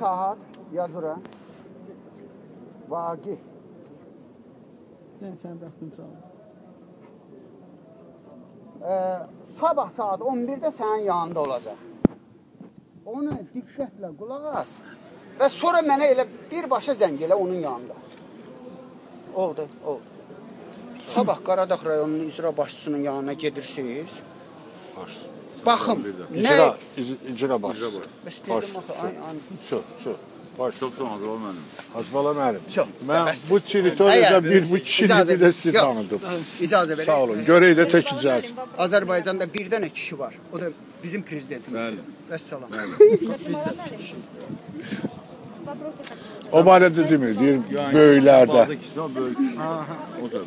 saat yazıram. Vaqif. Sən sən sağ ol. Ee, sabah saat 11'de sənin yanında olacaq. Onu diqqətlə qulaq as. Və sonra mənə elə birbaşa zəng elə onun yanında. Oldu, oldu. Sabah Qaradağ rayonunun icra başçısının yanına gedirsiniz. Baş. Baxım. İcra, icra baş. Baş. Şu, şu. Baş. Çox sağ ol, mənim. Hacbala müəllim. Çox. Mən bu territoriyadə bir, bu kişini bir də sizi tanıdım. İcazə verin. Sağ olun. Görək də çəkəcəyiz. Azərbaycanda bir dənə kişi var. O da bizim prezidentimiz. Bəli. Vəssalam. O barədə demir, deyir böyüklərdə. Ha, ha. O da.